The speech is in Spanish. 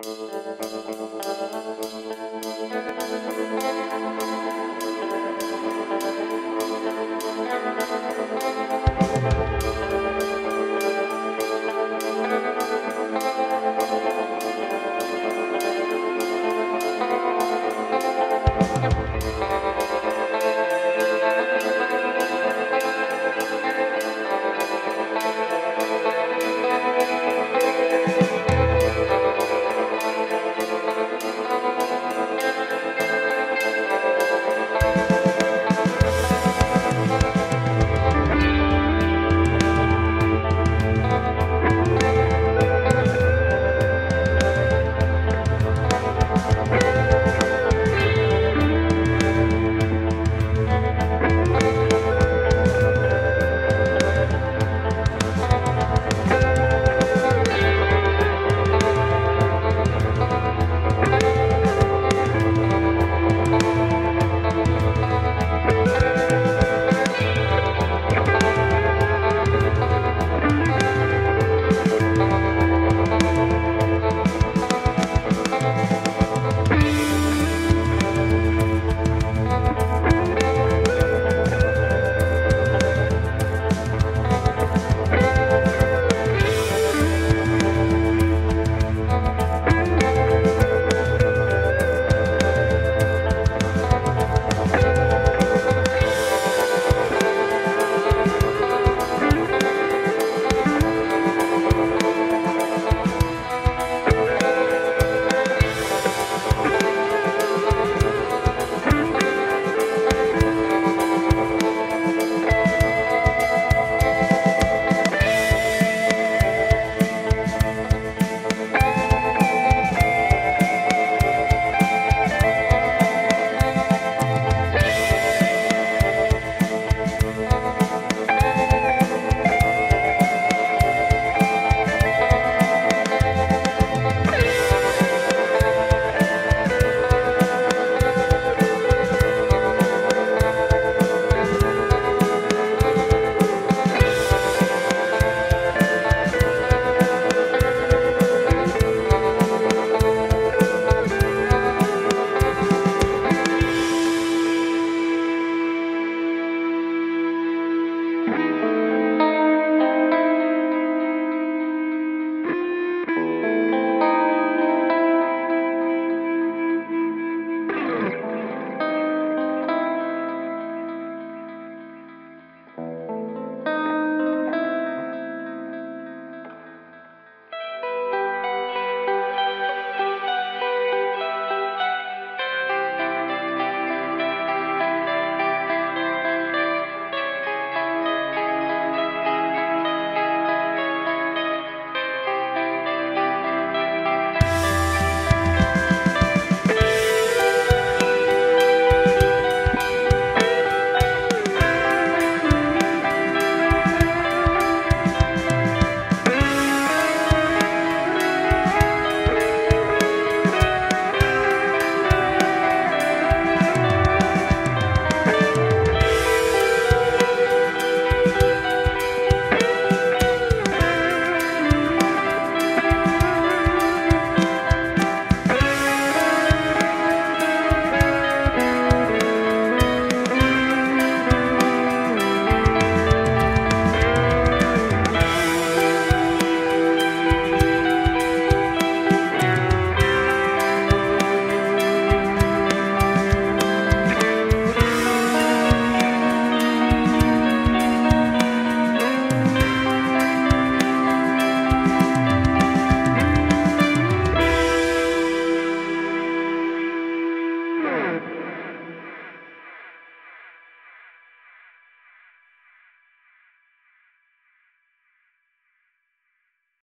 Gracias. Thank you.